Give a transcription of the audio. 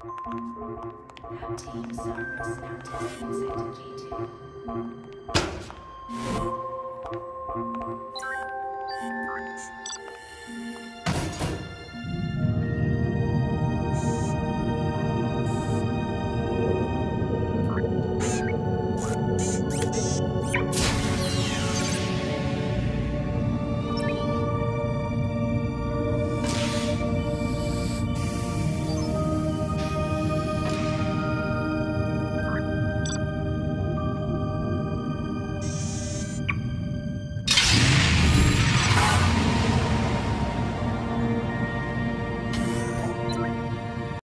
Team Cerberus now testing Sector G2.